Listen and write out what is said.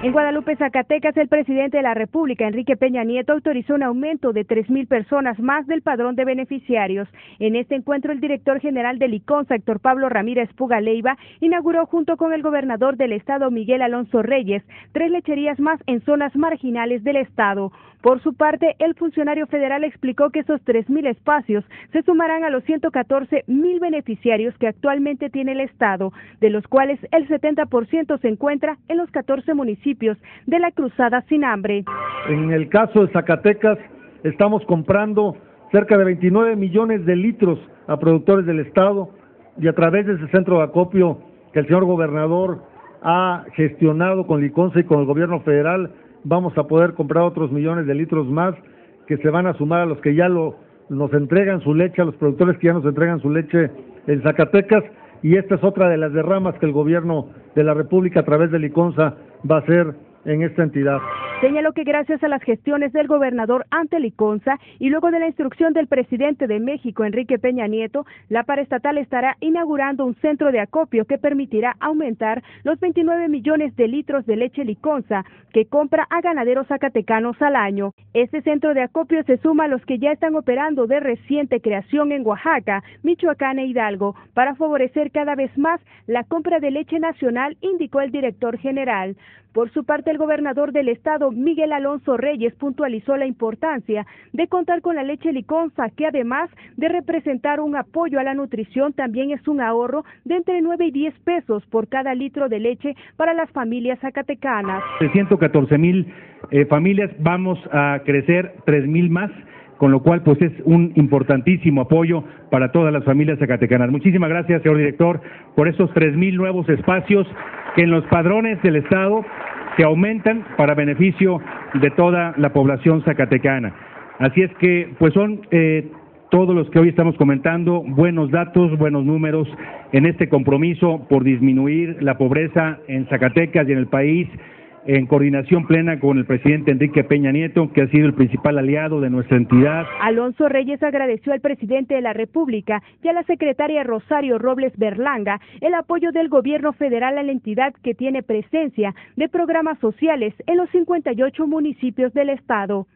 En Guadalupe, Zacatecas, el presidente de la República, Enrique Peña Nieto, autorizó un aumento de 3.000 personas más del padrón de beneficiarios. En este encuentro, el director general del ICONSA, Héctor Pablo Ramírez Puga Leiva, inauguró junto con el gobernador del estado, Miguel Alonso Reyes, tres lecherías más en zonas marginales del estado. Por su parte, el funcionario federal explicó que esos 3.000 espacios se sumarán a los 114.000 beneficiarios que actualmente tiene el Estado, de los cuales el 70% se encuentra en los 14 municipios de la Cruzada Sin Hambre. En el caso de Zacatecas, estamos comprando cerca de 29 millones de litros a productores del Estado y a través de ese centro de acopio que el señor gobernador ha gestionado con Liconza y con el gobierno federal, vamos a poder comprar otros millones de litros más que se van a sumar a los que ya lo, nos entregan su leche, a los productores que ya nos entregan su leche en Zacatecas, y esta es otra de las derramas que el gobierno de la República a través de Liconza va a hacer en esta entidad. Señaló que gracias a las gestiones del gobernador ante Liconza y luego de la instrucción del presidente de México, Enrique Peña Nieto, la paraestatal estará inaugurando un centro de acopio que permitirá aumentar los 29 millones de litros de leche Liconza que compra a ganaderos zacatecanos al año. Este centro de acopio se suma a los que ya están operando de reciente creación en Oaxaca, Michoacán e Hidalgo para favorecer cada vez más la compra de leche nacional, indicó el director general. Por su parte, el gobernador del estado, Miguel Alonso Reyes, puntualizó la importancia de contar con la leche liconza, que además de representar un apoyo a la nutrición, también es un ahorro de entre 9 y 10 pesos por cada litro de leche para las familias zacatecanas. De 114 mil eh, familias vamos a crecer 3 mil más con lo cual pues es un importantísimo apoyo para todas las familias zacatecanas. Muchísimas gracias, señor director, por esos tres mil nuevos espacios que en los padrones del Estado se aumentan para beneficio de toda la población zacatecana. Así es que, pues son eh, todos los que hoy estamos comentando buenos datos, buenos números en este compromiso por disminuir la pobreza en Zacatecas y en el país en coordinación plena con el presidente Enrique Peña Nieto, que ha sido el principal aliado de nuestra entidad. Alonso Reyes agradeció al presidente de la República y a la secretaria Rosario Robles Berlanga el apoyo del gobierno federal a la entidad que tiene presencia de programas sociales en los 58 municipios del estado.